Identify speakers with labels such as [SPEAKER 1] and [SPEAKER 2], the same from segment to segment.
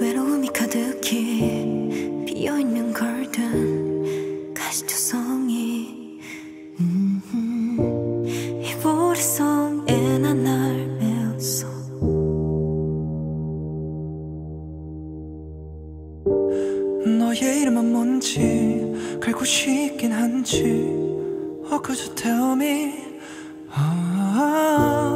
[SPEAKER 1] 외로움이 가득히 비어있는 걸든 가시투성이. 음, 이 보리성에 난날 메웠어.
[SPEAKER 2] 너의 이름은 뭔지 갈고 싶긴 한지 Oh could you tell me 아, 이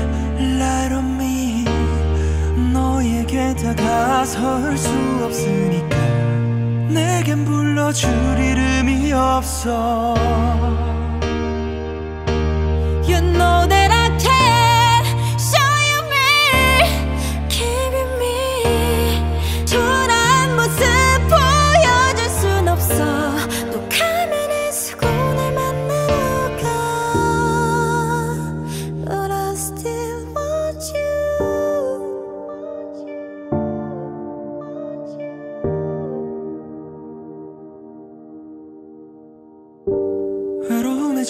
[SPEAKER 2] 다가설 수 없으니까 내겐 불러줄 이름이 없어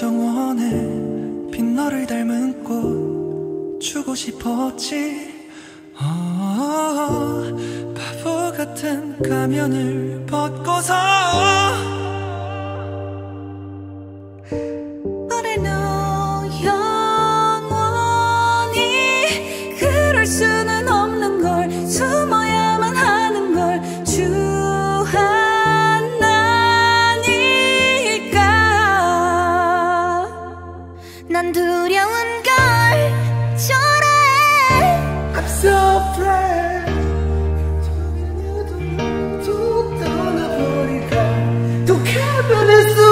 [SPEAKER 2] 정원에 빈 너를 닮은 꽃 주고 싶었지. 아, 바보 같은 가면을 벗고 또 가면을 쓰